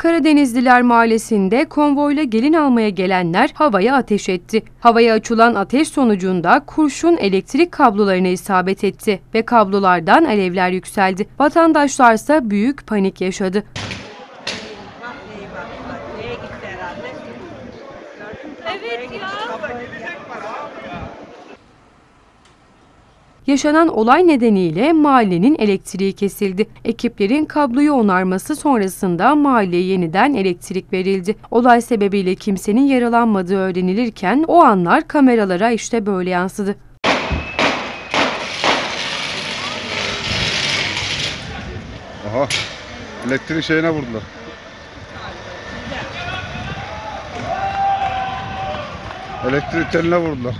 Karadenizliler Mahallesi'nde konvoyla gelin almaya gelenler havaya ateş etti. Havaya açılan ateş sonucunda kurşun elektrik kablolarına isabet etti ve kablolardan alevler yükseldi. Vatandaşlarsa büyük panik yaşadı. Evet ya. Yaşanan olay nedeniyle mahallenin elektriği kesildi. Ekiplerin kabloyu onarması sonrasında mahalleye yeniden elektrik verildi. Olay sebebiyle kimsenin yaralanmadığı öğrenilirken o anlar kameralara işte böyle yansıdı. Aha. Elektrik şeyine vurdular. Elektrik teline vurdular.